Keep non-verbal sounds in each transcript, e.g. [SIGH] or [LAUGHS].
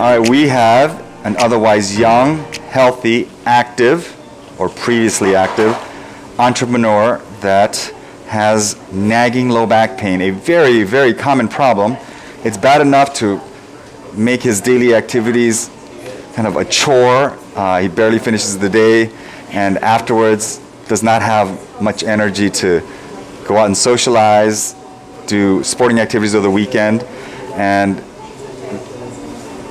All right, we have an otherwise young, healthy, active, or previously active entrepreneur that has nagging low back pain, a very, very common problem. It's bad enough to make his daily activities kind of a chore. Uh, he barely finishes the day, and afterwards does not have much energy to go out and socialize, do sporting activities over the weekend, and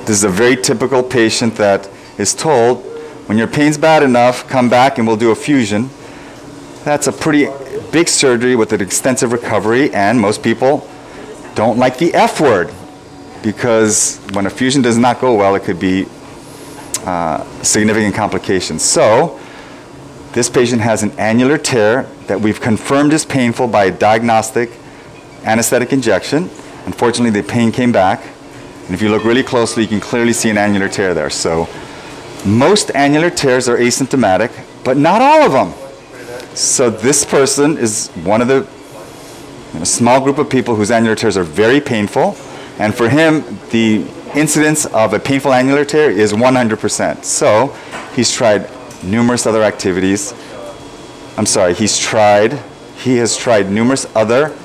this is a very typical patient that is told, when your pain's bad enough, come back and we'll do a fusion. That's a pretty big surgery with an extensive recovery, and most people don't like the F word because when a fusion does not go well, it could be uh, significant complications. So, this patient has an annular tear that we've confirmed is painful by a diagnostic anesthetic injection. Unfortunately, the pain came back. And if you look really closely, you can clearly see an annular tear there. So, most annular tears are asymptomatic, but not all of them. So, this person is one of the you know, small group of people whose annular tears are very painful. And for him, the incidence of a painful annular tear is 100%. So he's tried numerous other activities. I'm sorry, he's tried, he has tried numerous other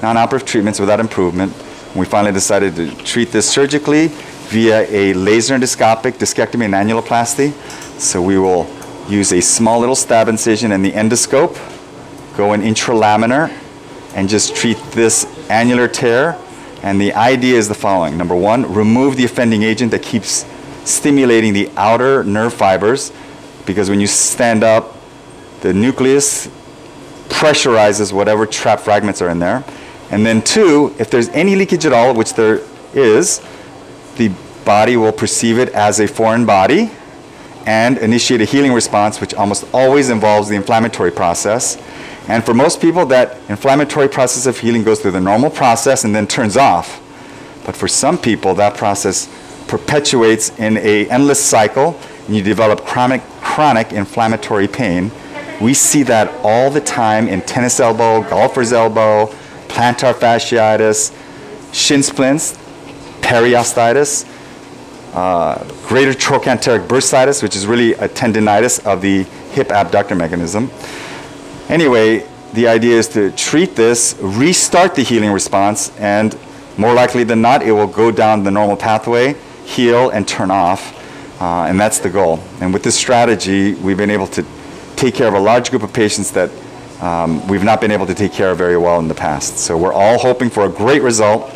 non-operative treatments without improvement. We finally decided to treat this surgically via a laser endoscopic discectomy and annuloplasty. So we will use a small little stab incision in the endoscope, go in interlaminar, and just treat this annular tear and the idea is the following. Number one, remove the offending agent that keeps stimulating the outer nerve fibers because when you stand up, the nucleus pressurizes whatever trap fragments are in there. And then two, if there's any leakage at all, which there is, the body will perceive it as a foreign body and initiate a healing response, which almost always involves the inflammatory process. And for most people, that inflammatory process of healing goes through the normal process and then turns off. But for some people, that process perpetuates in a endless cycle, and you develop chronic, chronic inflammatory pain. We see that all the time in tennis elbow, golfer's elbow, plantar fasciitis, shin splints, periostitis, uh, greater trochanteric bursitis, which is really a tendinitis of the hip abductor mechanism. Anyway, the idea is to treat this, restart the healing response, and more likely than not, it will go down the normal pathway, heal, and turn off. Uh, and that's the goal. And with this strategy, we've been able to take care of a large group of patients that um, we've not been able to take care of very well in the past. So we're all hoping for a great result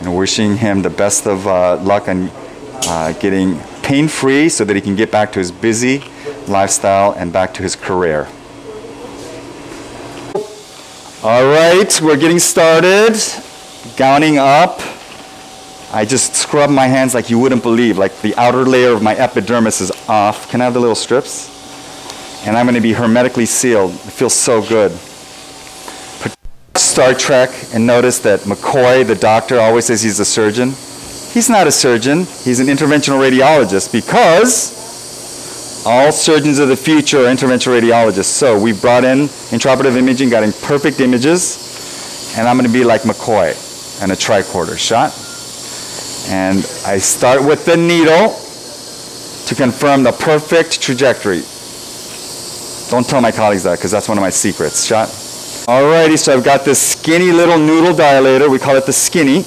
and wishing him the best of uh, luck on uh, getting pain-free so that he can get back to his busy lifestyle and back to his career. All right, we're getting started. Gowning up. I just scrub my hands like you wouldn't believe, like the outer layer of my epidermis is off. Can I have the little strips? And I'm going to be hermetically sealed. It feels so good. Star Trek and notice that McCoy, the doctor, always says he's a surgeon. He's not a surgeon. He's an interventional radiologist because all surgeons of the future are interventional radiologists. So we brought in intraoperative imaging, got in perfect images, and I'm going to be like McCoy and a tricorder shot. And I start with the needle to confirm the perfect trajectory. Don't tell my colleagues that because that's one of my secrets. Shot. Alrighty, so I've got this skinny little noodle dilator. We call it the skinny.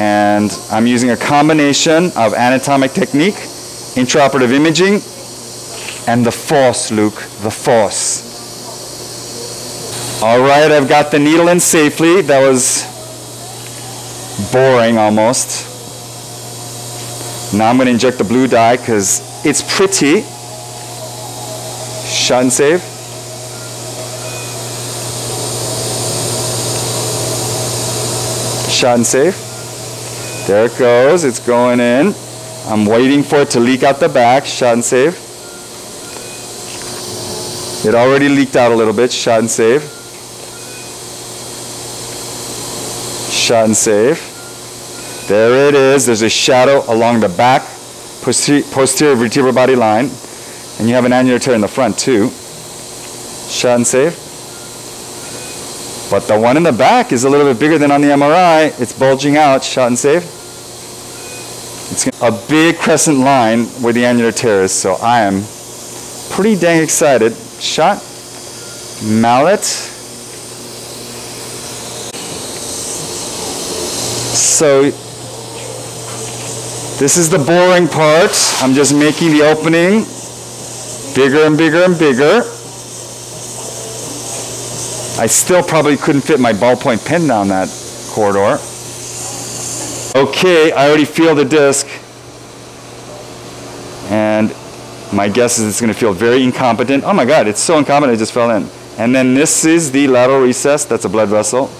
And I'm using a combination of anatomic technique intraoperative imaging, and the force, Luke, the force. All right, I've got the needle in safely. That was boring almost. Now I'm going to inject the blue dye because it's pretty. Shot and save. Shot and save. There it goes. It's going in. I'm waiting for it to leak out the back, shot and save. It already leaked out a little bit, shot and save. Shot and save. There it is. There's a shadow along the back posterior vertebral body line. And you have an annular tear in the front too. Shot and save. But the one in the back is a little bit bigger than on the MRI. It's bulging out. Shot and save. It's a big crescent line where the annular tear is, so I am pretty dang excited. Shot, mallet. So this is the boring part. I'm just making the opening bigger and bigger and bigger. I still probably couldn't fit my ballpoint pen down that corridor. Okay, I already feel the disc. And my guess is it's going to feel very incompetent. Oh my God, it's so incompetent, it just fell in. And then this is the lateral recess. That's a blood vessel.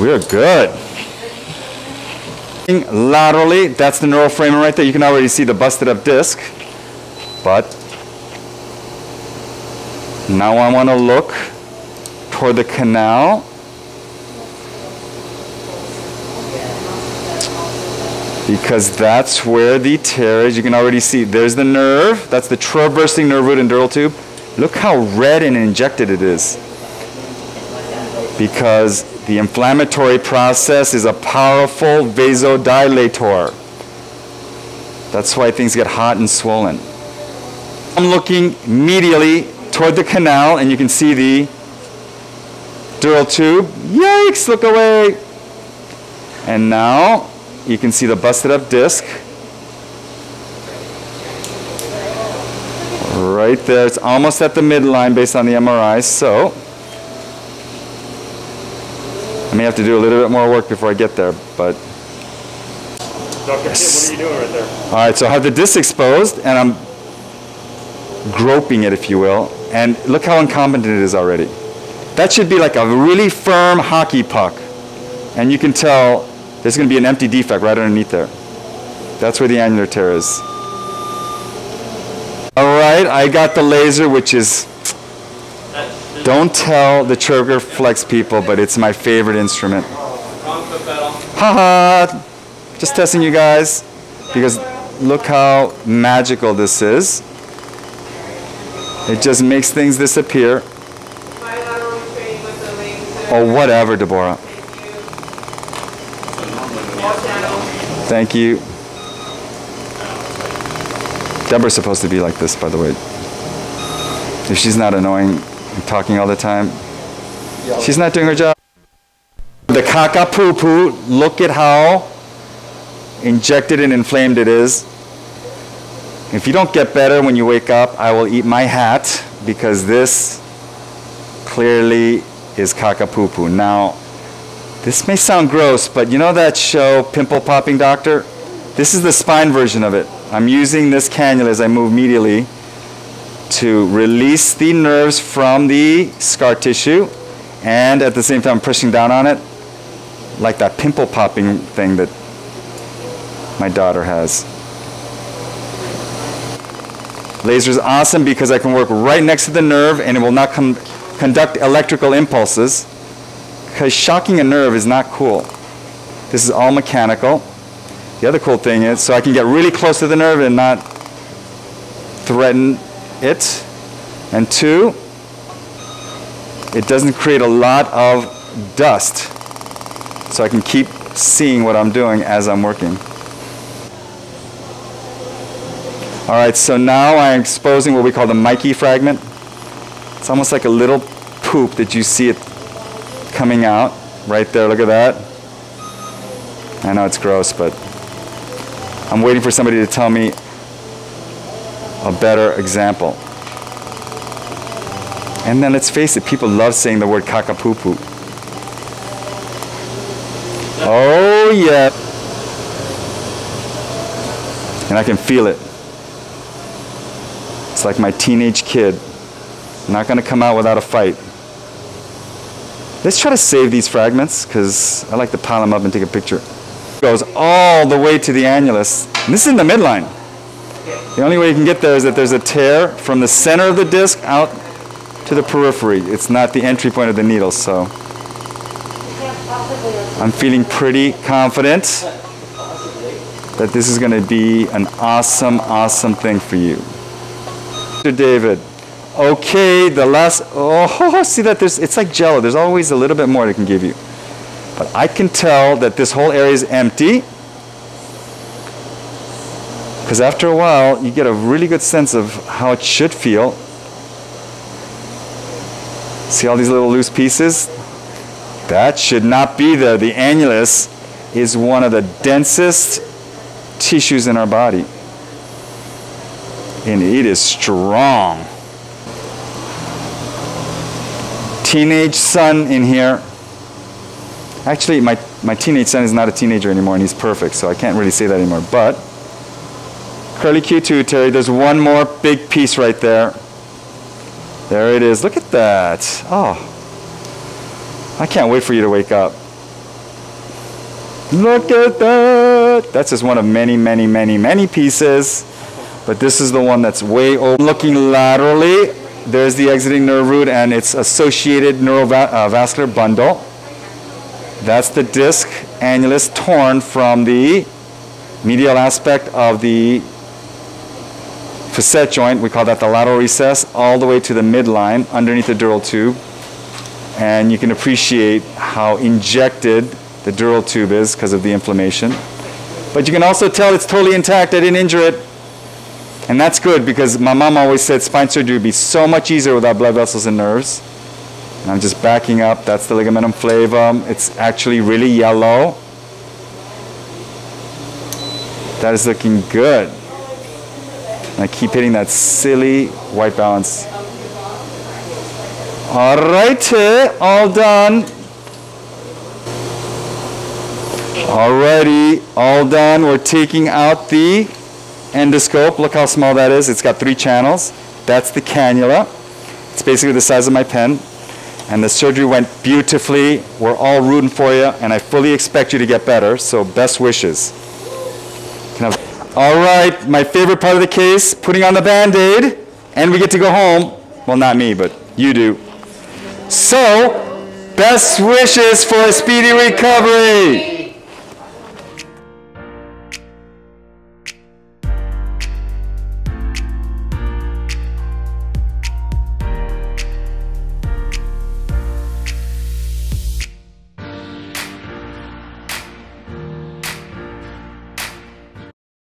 We're good. Laterally, that's the neural foramen right there. You can already see the busted up disc. But now I want to look toward the canal. Because that's where the tear is. You can already see there's the nerve. That's the traversing nerve root and dural tube. Look how red and injected it is. Because the inflammatory process is a powerful vasodilator. That's why things get hot and swollen. I'm looking medially toward the canal and you can see the dural tube. Yikes, look away. And now you can see the busted up disc. Right there, it's almost at the midline based on the MRI, so I may have to do a little bit more work before I get there, but. Dr. What are you doing right there? All right, so I have the disc exposed and I'm groping it, if you will, and look how incompetent it is already. That should be like a really firm hockey puck, and you can tell there's going to be an empty defect right underneath there. That's where the annular tear is. All right, I got the laser, which is, don't tell the trigger flex people, but it's my favorite instrument. Haha, -ha. just testing you guys, because look how magical this is. It just makes things disappear. Or whatever, Deborah. Thank you. Deborah's supposed to be like this, by the way. If she's not annoying talking all the time, she's not doing her job. The caca poo poo, look at how injected and inflamed it is. If you don't get better when you wake up, I will eat my hat because this clearly is caca poo poo. Now, this may sound gross, but you know that show, Pimple Popping Doctor? This is the spine version of it. I'm using this cannula as I move medially to release the nerves from the scar tissue and at the same time pushing down on it like that pimple popping thing that my daughter has. Laser is awesome because I can work right next to the nerve and it will not conduct electrical impulses because shocking a nerve is not cool. This is all mechanical. The other cool thing is, so I can get really close to the nerve and not threaten it. And two, it doesn't create a lot of dust. So I can keep seeing what I'm doing as I'm working. All right, so now I'm exposing what we call the Mikey fragment. It's almost like a little poop that you see it coming out right there. Look at that. I know it's gross, but I'm waiting for somebody to tell me a better example. And then let's face it, people love saying the word kakapupu. Oh, yeah. And I can feel it. Like my teenage kid. not going to come out without a fight. Let's try to save these fragments because I like to pile them up and take a picture. Goes all the way to the annulus. And this is in the midline. The only way you can get there is that there's a tear from the center of the disc out to the periphery. It's not the entry point of the needle, so I'm feeling pretty confident that this is going to be an awesome, awesome thing for you. David, Okay, the last, oh, [LAUGHS] see that there's, it's like jello. There's always a little bit more it can give you. But I can tell that this whole area is empty. Because after a while, you get a really good sense of how it should feel. See all these little loose pieces? That should not be there. The annulus is one of the densest tissues in our body. And it is strong. Teenage son in here. Actually, my, my teenage son is not a teenager anymore and he's perfect, so I can't really say that anymore. But curly Q too, Terry. There's one more big piece right there. There it is. Look at that. Oh, I can't wait for you to wake up. Look at that. That's just one of many, many, many, many pieces. But this is the one that's way over. Looking laterally, there's the exiting nerve root and its associated neurovascular bundle. That's the disc annulus torn from the medial aspect of the facet joint. We call that the lateral recess, all the way to the midline underneath the dural tube. And you can appreciate how injected the dural tube is because of the inflammation. But you can also tell it's totally intact. I didn't injure it. And that's good because my mom always said spine surgery would be so much easier without blood vessels and nerves. And I'm just backing up. That's the ligamentum flavum. It's actually really yellow. That is looking good. And I keep hitting that silly white balance. All right, eh? all done. Alrighty, all done. We're taking out the endoscope. Look how small that is. It's got three channels. That's the cannula. It's basically the size of my pen and the surgery went beautifully. We're all rooting for you, and I fully expect you to get better, so best wishes. All right, my favorite part of the case, putting on the Band-Aid, and we get to go home. Well, not me, but you do. So, best wishes for a speedy recovery.